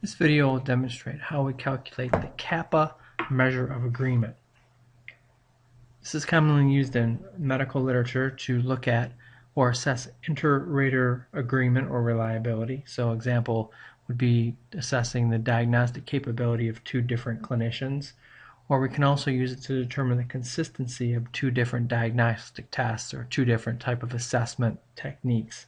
This video will demonstrate how we calculate the kappa measure of agreement. This is commonly used in medical literature to look at or assess inter-rater agreement or reliability. So example would be assessing the diagnostic capability of two different clinicians. Or we can also use it to determine the consistency of two different diagnostic tests or two different type of assessment techniques.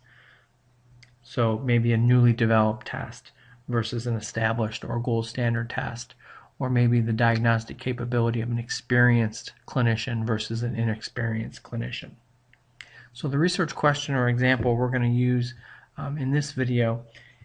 So maybe a newly developed test versus an established or gold standard test, or maybe the diagnostic capability of an experienced clinician versus an inexperienced clinician. So the research question or example we're going to use um, in this video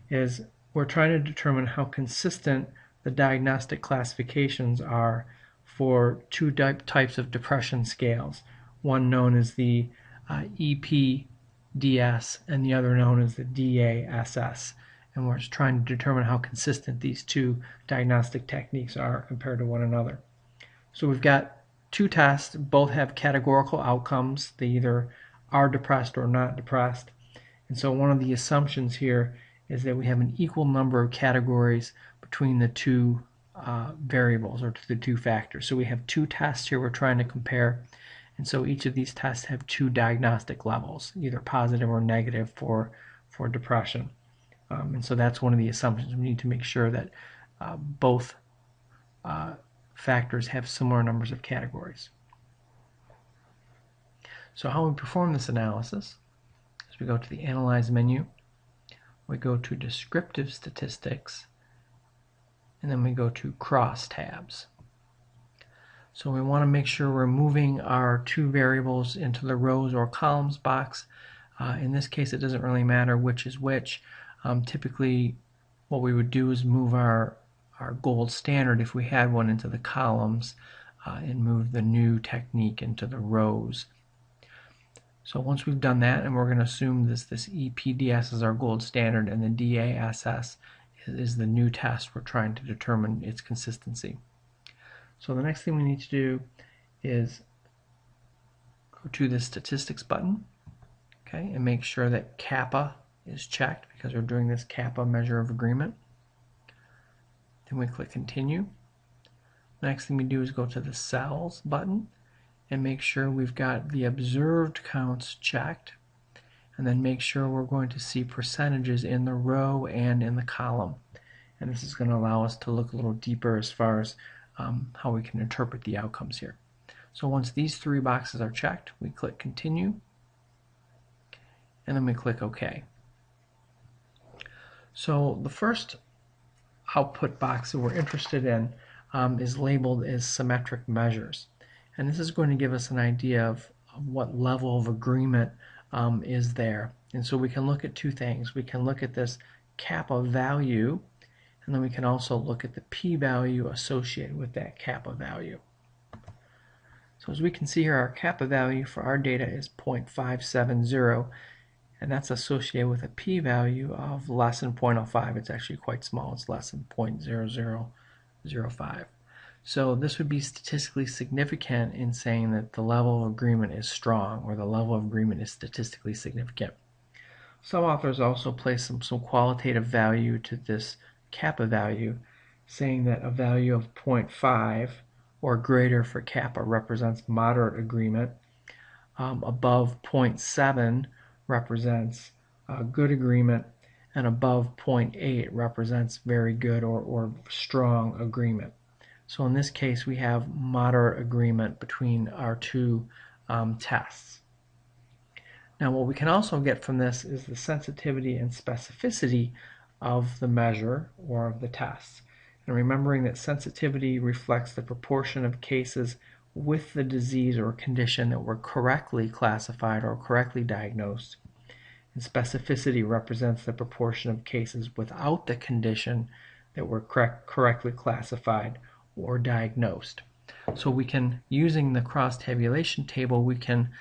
is we're trying to determine how consistent the diagnostic classifications are for two types of depression scales, one known as the uh, EPDS and the other known as the DASS and we're just trying to determine how consistent these two diagnostic techniques are compared to one another. So we've got two tests, both have categorical outcomes. They either are depressed or not depressed. And so one of the assumptions here is that we have an equal number of categories between the two uh, variables or the two factors. So we have two tests here we're trying to compare. And so each of these tests have two diagnostic levels, either positive or negative for, for depression. Um, and so that's one of the assumptions. We need to make sure that uh, both uh, factors have similar numbers of categories. So how we perform this analysis is we go to the Analyze menu, we go to Descriptive Statistics, and then we go to Crosstabs. So we want to make sure we're moving our two variables into the rows or columns box. Uh, in this case, it doesn't really matter which is which. Um, typically, what we would do is move our, our gold standard, if we had one, into the columns uh, and move the new technique into the rows. So once we've done that, and we're going to assume this, this EPDS is our gold standard and the DASS is, is the new test we're trying to determine its consistency. So the next thing we need to do is go to the statistics button okay, and make sure that kappa is checked because we're doing this kappa measure of agreement. Then we click continue. Next thing we do is go to the cells button and make sure we've got the observed counts checked and then make sure we're going to see percentages in the row and in the column and this is going to allow us to look a little deeper as far as um, how we can interpret the outcomes here. So once these three boxes are checked we click continue and then we click OK. So the first output box that we're interested in um, is labeled as symmetric measures. And this is going to give us an idea of, of what level of agreement um, is there. And so we can look at two things. We can look at this kappa value, and then we can also look at the p-value associated with that kappa value. So as we can see here, our kappa value for our data is 0.570 and that's associated with a p-value of less than 0.05. It's actually quite small. It's less than 0.0005. So this would be statistically significant in saying that the level of agreement is strong or the level of agreement is statistically significant. Some authors also place some, some qualitative value to this kappa value, saying that a value of 0.5 or greater for kappa represents moderate agreement. Um, above 0.7 represents a good agreement and above 0.8 represents very good or, or strong agreement. So in this case we have moderate agreement between our two um, tests. Now what we can also get from this is the sensitivity and specificity of the measure or of the tests. And remembering that sensitivity reflects the proportion of cases with the disease or condition that were correctly classified or correctly diagnosed. And specificity represents the proportion of cases without the condition that were correct, correctly classified or diagnosed. So we can, using the cross tabulation table, we can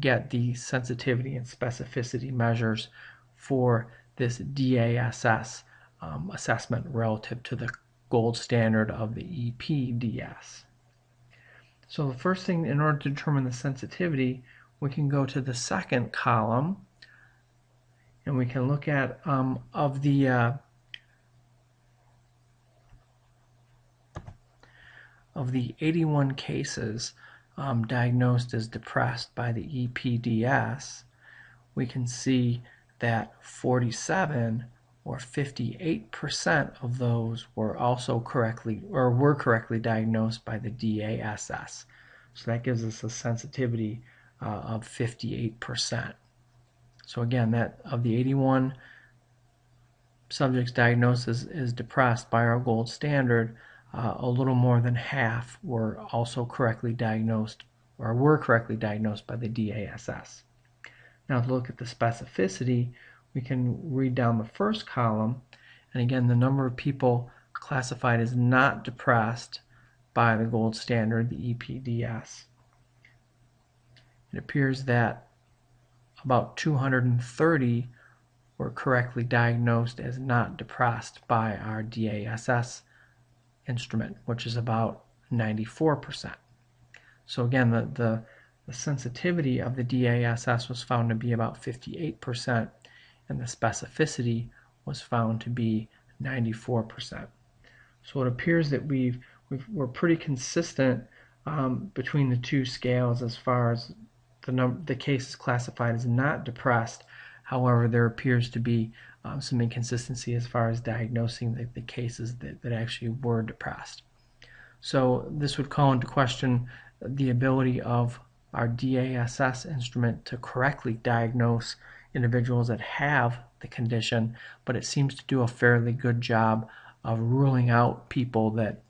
get the sensitivity and specificity measures for this DASS um, assessment relative to the gold standard of the EPDS. So the first thing, in order to determine the sensitivity, we can go to the second column and we can look at um, of the uh, of the 81 cases um, diagnosed as depressed by the EPDS, we can see that 47 or 58% of those were also correctly or were correctly diagnosed by the DASS. So that gives us a sensitivity uh, of 58%. So again, that of the 81 subjects diagnosed as, as depressed by our gold standard, uh, a little more than half were also correctly diagnosed or were correctly diagnosed by the DASS. Now to look at the specificity, we can read down the first column and again the number of people classified as not depressed by the gold standard, the EPDS. It appears that about 230 were correctly diagnosed as not depressed by our DASS instrument, which is about 94%. So again, the, the, the sensitivity of the DASS was found to be about 58%, and the specificity was found to be 94%. So it appears that we've, we are pretty consistent um, between the two scales as far as the number the cases classified as not depressed. However, there appears to be um, some inconsistency as far as diagnosing the, the cases that, that actually were depressed. So this would call into question the ability of our DASS instrument to correctly diagnose individuals that have the condition, but it seems to do a fairly good job of ruling out people that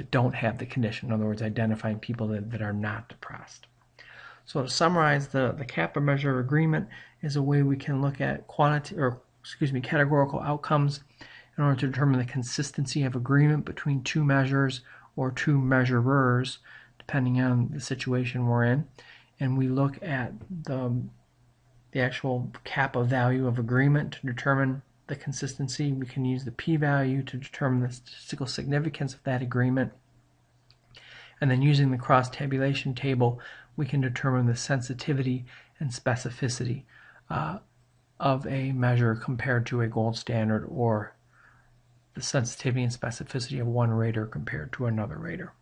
that don't have the condition. In other words, identifying people that, that are not depressed. So to summarize, the, the kappa measure of agreement is a way we can look at quantity or excuse me categorical outcomes in order to determine the consistency of agreement between two measures or two measurers, depending on the situation we're in. And we look at the, the actual kappa value of agreement to determine the consistency. We can use the p-value to determine the statistical significance of that agreement. And then using the cross tabulation table, we can determine the sensitivity and specificity uh, of a measure compared to a gold standard or the sensitivity and specificity of one rater compared to another rater.